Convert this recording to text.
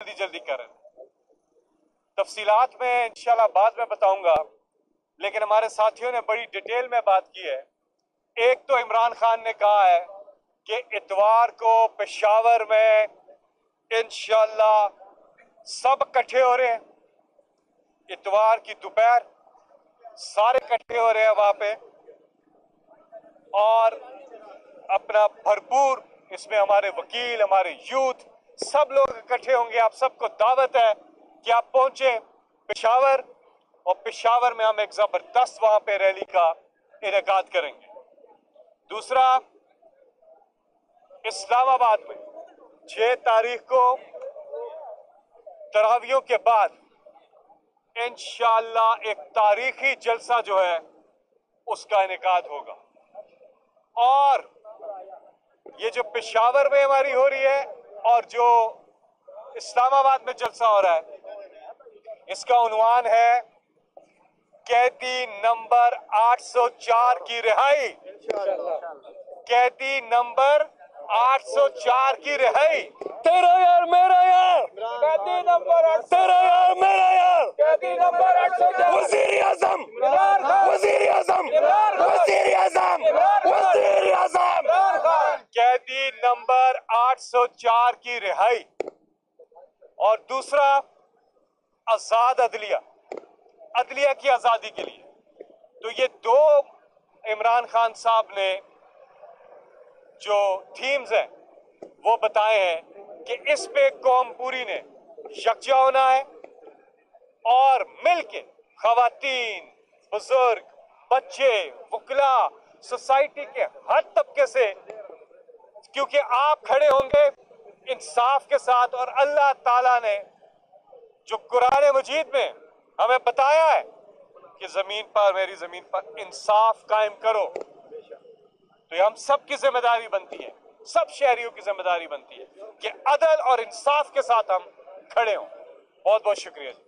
जल्दी जल्दी करें। तफसीलात में, इंशाल्लाह बाद में बताऊँगा। लेकिन हमारे साथियों ने बड़ी डिटेल में बात की है। एक तो इमरान खान ने कहा है कि इतवार को पेशावर में इनशाला सब इकट्ठे हो रहे हैं। इतवार की दोपहर, सारे इकट्ठे हो रहे हैं वहाँ पे। और अपना भरपूर, इसमें हमारे वकील, हमारे यूथ, सब लोग इकट्ठे होंगे, आप सबको दावत है कि आप पहुँचे पेशावर और पेशावर में हम एक ज़बरदस्त वहाँ पे रैली का इनका करेंगे। दूसरा, इस्लामाबाद में छह तारीख को तरावियों के बाद इंशाला एक तारीखी जलसा जो है, उसका इनका होगा। और ये जो पेशावर में हमारी हो रही है और जो इस्लामाबाद में जलसा हो रहा है। इसका उन्वान है कैदी नंबर 804 की रिहाई। कैदी नंबर 804 की रिहाई। तेरा यार मेरा यार। कैदी नंबर तेरा यार मेरा यार। कैदी नंबर वज़ीर आज़म। वज़ीर आज़म। वज़ीर आज़म। वज़ीर आज़म। कैदी नंबर 804 की रिहाई। और दूसरा, आज़ाद अदलिया। अदलिया की आज़ादी के लिए। तो ये दो इमरान खान साहब ने जो थीम्स हैं, वो बताए हैं कि इस पे कौम पूरी ने यकजा होना है और मिलके खातन बुज़ुर्ग, बच्चे, वकला, सोसाइटी के हर तबके से, क्योंकि आप खड़े होंगे इंसाफ के साथ और अल्लाह ताला ने जो कुरान मजीद में हमें बताया है कि ज़मीन पर, मेरी ज़मीन पर इंसाफ कायम करो तो ये हम सब की ज़िम्मेदारी बनती है, सब शहरियों की ज़िम्मेदारी बनती है कि अदल और इंसाफ के साथ हम खड़े हों। बहुत बहुत शुक्रिया जी।